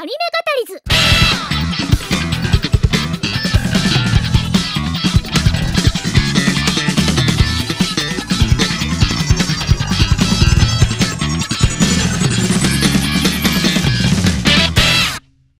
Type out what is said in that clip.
アニメ語りズ